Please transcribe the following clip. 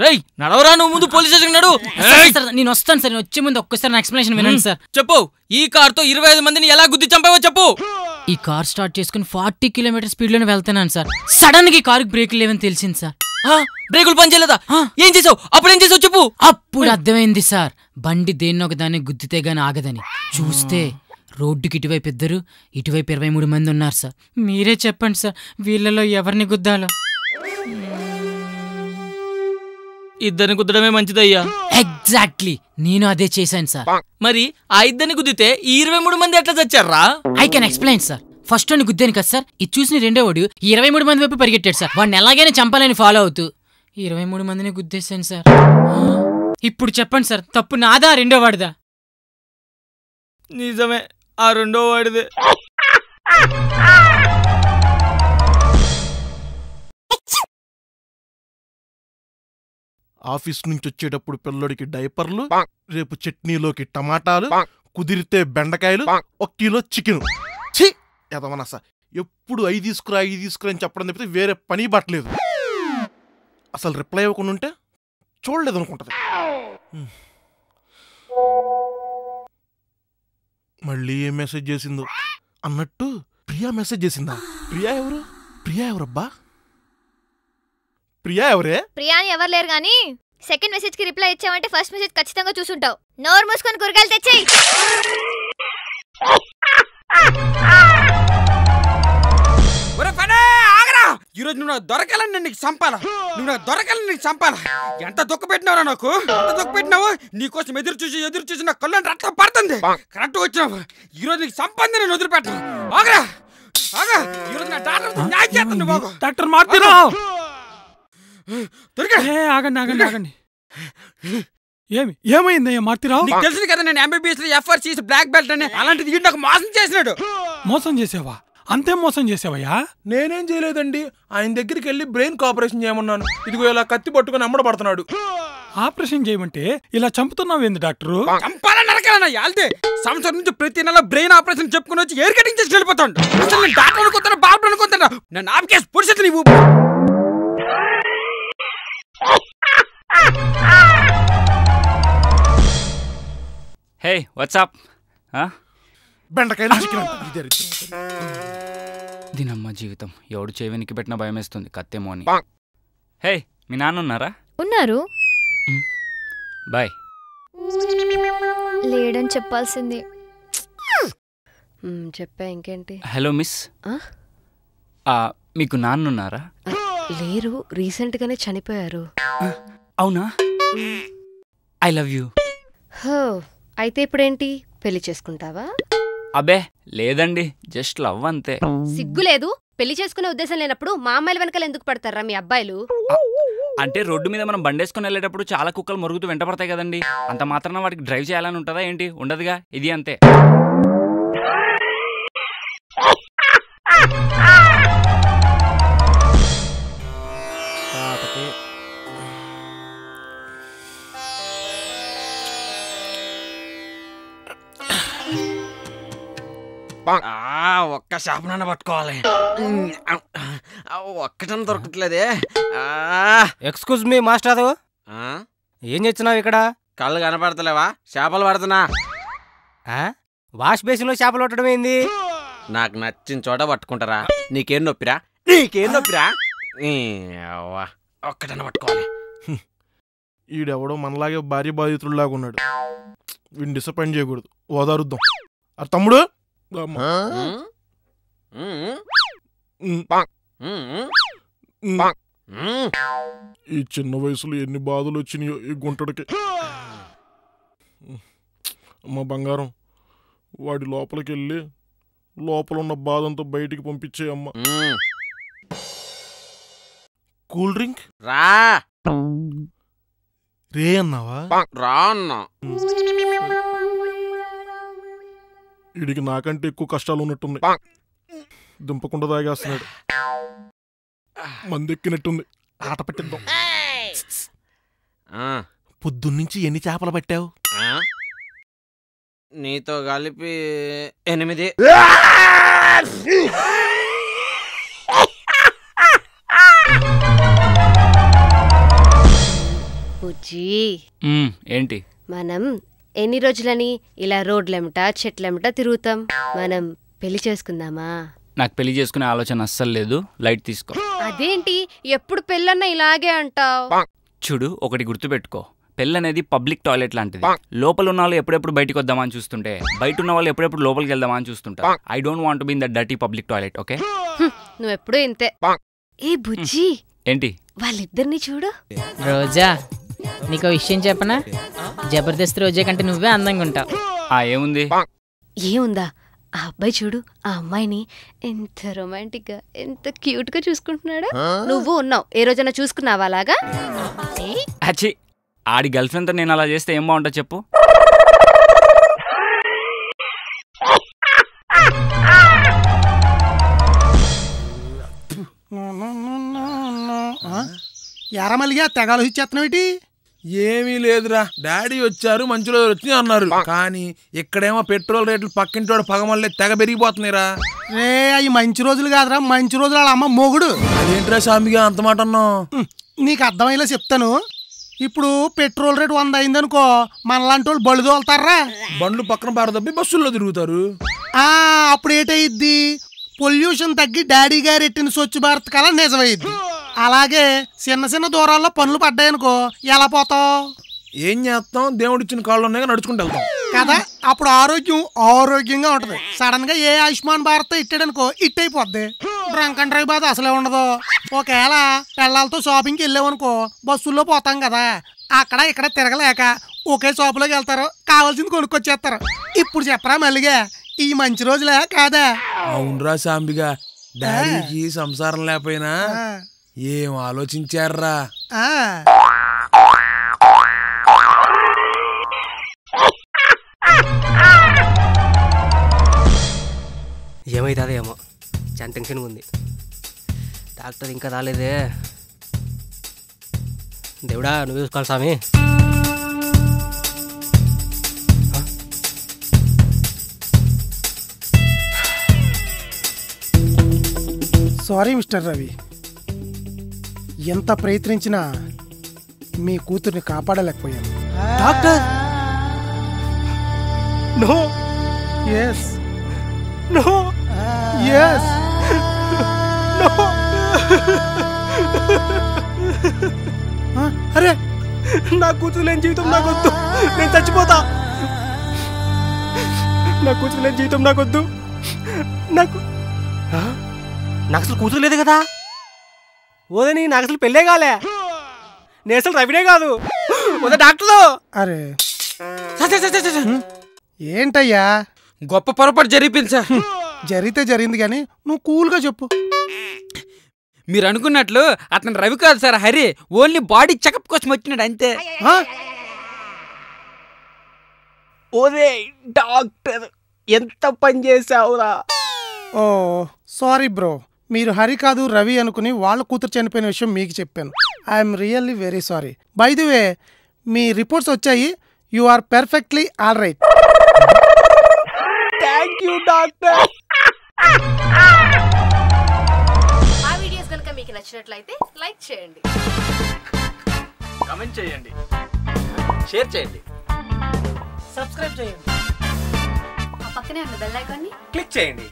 రేయ్ నడవరా నువ్వు ముందు పోలీస్ స్టేషన్ నడు. సార్, సార్, నేను వస్తాను సార్ నేను వచ్చే ముందు ఒక్కసారి నా ఎక్స్ప్లెనేషన్ వినండి సార్. చెప్పు ఈ కార్తో ఇరవై ఐదు మందిని ఎలా గుద్ది చంపావో చెప్పు. ఈ కార్ స్టార్ట్ చేసుకుని ఫార్టీ కిలోమీటర్ స్పీడ్లోనే వెళ్తున్నాను సార్. సడన్గా ఈ కార్ బ్రేకులు లేవని తెలిసింది సార్. ఆ, బ్రేకులు పనిచేయలేదా? ఆ. ఏం చేసావు? అప్పుడు ఏం చేసావు చెప్పు. అప్పుడు అర్థమైంది సార్. బండి దేన్ని ఒక దాన్ని గుద్దితే గాని ఆగదని. చూస్తే రోడ్డుకి ఇటువైపు ఇద్దరు ఇటువైపు ఇరవై మూడు మంది ఉన్నారు సార్. మీరే చెప్పండి సార్ వీళ్ళలో ఎవరిని గుద్దాలో? ఇద్దరిని గుద్దడమే మంచిదయ్యా. ఎగ్జాక్ట్లీ నేను అదే చేశాను సార్. మరి ఆ ఇద్దరిని గుద్దితే ఈ ఇరవై మూడు మంది ఎట్లా చచ్చారా? I can explain sir. First వాడిని గుద్దాను కదా సార్. ఇది చూసిన రెండో వాడు ఈ ఇరవై మూడు మంది వైపు పరిగెట్టాడు సార్. వాడిని ఎలాగైనా చంపాలని ఫాలో అవుతూ. ఈ ఇరవై మూడు మందిని గుద్దేశాను సార్. ఇప్పుడు చెప్పండి సార్. తప్పు నాదా రెండో వాడిదా? నిజమే ఆ రెండో వాడిదే. ఆఫీస్ నుంచి వచ్చేటప్పుడు పిల్లడికి డైపర్లు రేపు చట్నీలోకి టమాటాలు కుదిరితే బెండకాయలు ఒక కిలో చికెన్. ఛీ! ఎదవనస ఎప్పుడు అవి తీసుకురా అవి తీసుకురా అని చెప్పడం తప్పితే వేరే పని పట్టలేదు. అసలు రిప్లై ఇవ్వకుండా ఉంటే చూడలేదు అనుకుంటది. మళ్ళీ ఏం మెసేజ్ చేసిందో? అన్నట్టు ప్రియా మెసేజ్ చేసిందా? ప్రియా ఎవరు? ప్రియా ఎవరబ్బా? ప్రియా ఎవరే? ప్రియా అని ఎవరు లేరు కానీ సెకండ్ మెసేజ్కి రిప్లై ఇచ్చావంటే ఫస్ట్ మెసేజ్ ఖచ్చితంగా చూసుంటావు. నోరు మూసుకొని కూరగాయలు తెచ్చేయి. ఈరోజు నువ్వు దొరకాలని నేను నీకు చంపాలా? నువ్వు నాకు దొరకాలని నీకు చంపాలా? ఎంత దుఃఖ పెట్టినావురా నాకు? ఎంత దుఃఖ పెట్టినావు? నీకోసం ఎదురు చూసి ఎదురు చూసి నా కళ్ళు రక్తం పడుతుంది. కరెక్ట్ వచ్చినావు. ఈరోజు నీకు సంపాదన నేను వదిలిపెట్టను. ఆగరా! ఆగా ఈరోజు నా డాక్టర్ డాక్టర్ మార్తిరావు దొరికా ఏ ఆగండి ఆగండి ఆగండి. ఏమి ఏమైందయ్యా మార్తిరావు? నీకు తెలుసు కదా నేను ఎంబీబీఎస్లో ఎఫ్ఆర్ చేసి బ్లాక్ బెల్ట్ అని అలాంటిది నాకు మోసం చేసినాడు. మోసం చేసావా? అంతే మోసం చేసావయ్యా? నేనేం చేయలేదండి. ఆయన దగ్గరికి వెళ్ళి బ్రెయిన్ ఆపరేషన్ చేయమన్నాను. ఇదిగో ఇలా కత్తి పట్టుకుని అమ్మడబడుతున్నాడు ఆపరేషన్ చేయమంటే ఇలా చంపుతున్నావేంది డాక్టరు? చంపాలని నరకాలన్నా యాల్తే సంవత్సరం నుంచి ప్రతి నెల బ్రెయిన్ ఆపరేషన్ చెప్పుకుని వచ్చి ఎయిర్ కటింగ్ చేసి వెళ్ళిపోతాడు. అసలు నేను డాక్టర్ అనుకుంటాను బాబు అనుకుంటాను నన్ను ఆపకేసి పొడిసేది నీవు హే వాట్సాప్ బెండకాయలు. దీనమ్మ జీవితం. ఎవడు చేవెనికి పెట్టిన భయం వేస్తుంది కత్తేమో అని. హే మీ నాన్న ఉన్నారా? ఉన్నారు. బాయ్ లేడని చెప్పాల్సింది. చెప్పా ఇంకేంటి? హలో మిస్ మీకు నాన్న ఉన్నారా లేరు. రీసెంట్ గానే చనిపోయారు. అవునా? ఐ లవ్ యూ హో. అయితే ఇప్పుడేంటి? పెళ్ళి చేసుకుంటావా? అబే లేదండి. జస్ట్ లవ్ అంతే. సిగ్గు లేదు పెళ్ళి చేసుకునే ఉద్దేశం లేనప్పుడు మా అమ్మాయిల వెనకాల ఎందుకు పడతారా మీ అబ్బాయిలు? అంటే రోడ్డు మీద మనం బండేసుకుని వెళ్ళేటప్పుడు చాలా కుక్కలు మరుగుతూ వెంటపడతాయి కదండి. అంత మాత్రాన వాటికి డ్రైవ్ చేయాలని ఉంటుందా ఏంటి? ఉండదుగా. ఇది అంతే. ఆ, ఒక్క శాపనాన్న పట్టుకోవాలి. ఆ, ఒక్కటన దొరకట్లేదే. ఆ, ఎక్స్క్యూజ్ మీ మాస్టర్ ఆ, ఏం చేస్తున్నావు ఇక్కడ? కళ్ళు కనపడతలేవా? చేపలు పడుతున్నా. ఆ? వాష్ బేసిన్లో చేపలు పట్టడం ఏంది? నాకు నచ్చిన చోట పట్టుకుంటారా? నీకేం నొప్పిరా? నీకేం నొప్పిరా? ఈ, అవ్వ, ఒక్కటన పట్టుకోవాలి. ఈడెవడో మనలాగే భార్య బాధితుడిలాగా ఉన్నాడు. వీడిని డిసప్పాయింట్ చేయకూడదు. ఓదారుద్దాం. ఆ తమ్ముడు! ఈ చిన్న వయసులో ఎన్ని బాధలు వచ్చినాయో ఈ గుంటడికి. అమ్మ బంగారం వాడి లోపలికి వెళ్ళి లోపల ఉన్న బాధంతా బయటికి పంపించే అమ్మ. Cool drink? రా. రే అన్నావా? రా అన్నా. వీడికి నాకంటే ఎక్కువ కష్టాలు ఉన్నట్టున్నాయి దింపకుండా తాగేస్తున్నాడు. మందెక్కినట్టుంది. ఆట పట్టిద్దాం. ఆ, పొద్దున్నుంచి ఎన్ని చేపలు పట్టావు? ఆ? నీతో కలిపి ఎనిమిది. బుజ్జి. ఏంటి? మనం ఎన్ని రోజులని ఇలా రోడ్లెమట చెట్లెమట తిరుగుతాం? మనం పెళ్ళి చేసుకుందామా? నాకు పెళ్ళి చేసుకునే ఆలోచన అస్సలు లేదు. లైట్ తీసుకో. అదేంటి? ఎప్పుడు పెళ్ళన్నా ఇలాగే అంటావ్? చూడు ఒకటి గుర్తుపెట్టుకో. పెళ్ళి అనేది పబ్లిక్ టాయిలెట్ లాంటిది. లోపల ఉన్న వాళ్ళు ఎప్పుడెప్పుడు బయటికి వద్దామని చూస్తుంటే బయట ఉన్న వాళ్ళు ఎప్పుడెప్పుడు లోపలికి వెళ్దామని చూస్తుంటారు. I don't want be in the dirty public toilet okay నువ్వు ఎప్పుడూ ఇంతే. ఏ బుజ్జి? ఏంటి? వాళ్ళిద్దరిని చూడు. రోజా నీకు విషయం చెప్పనా? జబర్దస్త్ రోజా కంటే నువ్వే అందంగా ఉంటావు. ఆ ఏముంది? ఏముందా? ఆ అబ్బాయి చూడు ఆ అమ్మాయిని ఎంత రొమాంటిక్గా ఎంత క్యూట్గా చూసుకుంటున్నాడు. నువ్వు ఉన్నావు. ఏ రోజైనా చూసుకున్నావా అలాగా? అచ్చి ఆడి గర్ల్ ఫ్రెండ్తో నేను అలా చేస్తే ఏం బాగుంటుంది చెప్పు. ఎరమలిగా తెగాలు ఇచ్చేస్తున్నావు ఏమీ లేదురా. డాడీ వచ్చారు మంచి రోజులు వచ్చి అన్నారు. కానీ ఇక్కడేమో పెట్రోల్ రేట్లు పక్కింటోడు పగమల్లే తెగ పెరిగిపోతున్నాయిరా. రే అవి మంచి రోజులు కాదురా. మంచి రోజులు వాళ్ళ అమ్మ మొగుడు. అదేంట్రా సామిగా అంత మాట అన్నావు? నీకు అర్థమయ్యేలా చెప్తాను. ఇప్పుడు పెట్రోల్ రేట్ వంద అయిందనుకో మనలాంటి వాళ్ళు బళ్ళు తోలుతారా? బండ్లు పక్కన పారదబ్బి బస్సుల్లో తిరుగుతారు. ఆ అప్పుడు ఏటయిద్ది? పొల్యూషన్ తగ్గి డాడీ గారు ఎట్టిన స్వచ్ఛ భారత్ కళ నిజమైద్ది. అలాగే చిన్న చిన్న దూరాల్లో పనులు పడ్డాయనుకో ఎలా పోతావు? ఏం చేస్తాం? దేవుడు ఇచ్చిన కాళ్ళు ఉన్నాయి నడుచుకుంటూ వెళ్తాం. కదా? అప్పుడు ఆరోగ్యం ఆరోగ్యంగా ఉంటది. సడన్గా ఏ ఆయుష్మాన్ భారత్ ఇట్టాడనుకో ఇట్ అయిపోద్ది. డ్రంక్ అండ్ డ్రైవ్ బాధ అసలే ఉండదు. ఒకవేళ పిల్లలతో షాపింగ్కి వెళ్ళామనుకో బస్సుల్లో పోతాం కదా? అక్కడ ఇక్కడ తిరగలేక ఒకే షాపులోకి వెళ్తారు. కావాల్సింది కొనుక్కొచ్చేస్తారు. ఇప్పుడు చెప్పరా మళ్ళీగా ఈ మంచి రోజులే కాదా? అవునరా సాంబిగా. డాడీకి సంసారం లేకపోయినా ఏం ఆలోచించారా ఆ. ఏమైతుందో ఏమో చాలా టెన్షన్గా ఉంది. డాక్టర్ ఇంకా రాలేదే. దేవుడా నువ్వు చూసుకోవాలి స్వామి. సారీ మిస్టర్ రవి ఎంత ప్రయత్నించినా మీ కూతుర్ని కాపాడలేకపోయాను. Doctor! No! Yes no! Yes అరే! నా కూతురు లేని జీవితం నాకొద్దు నేను చచ్చిపోతా. నా కూతురు లేని జీవితం నాకొద్దు నాకు? నాకు అసలు కూతురు లేదు కదా? ఓదని నాకు అసలు పెళ్ళే కాలే. నేను అసలు రవినే కాదు. ఓదే డాక్టర్. అరే. Sir, sir, sir, sir, sir. ఏంటయ్యా? గొప్ప పొరపాటు జరిపింది సార్. జరిగితే జరిగింది కానీ నువ్వు కూల్గా చెప్పు. మీరు అనుకున్నట్లు అతను రవి కాదు sir Hari. Only body checkup కోసం వచ్చినాడు అంతే? ఓదే డాక్టర్ ఎంత పని చేసావురా ఓ సారీ బ్రో. మీరు హరి కాదు రవి అనుకుని వాళ్ళ కూతురు చనిపోయిన విషయం మీకు చెప్పాను. I'm really very sorry by the way me reports వచ్చాయి. You are perfectly all right thank you doctor ఆ వీడియోస్ కనుక మీకు నచ్చినట్లయితే లైక్ చేయండి. కమెంట్ చేయండి. షేర్ చేయండి. సబ్స్క్రైబ్ చేయండి. ఆ పక్కనే ఉన్న బెల్ ఐకాన్ని క్లిక్ చేయండి.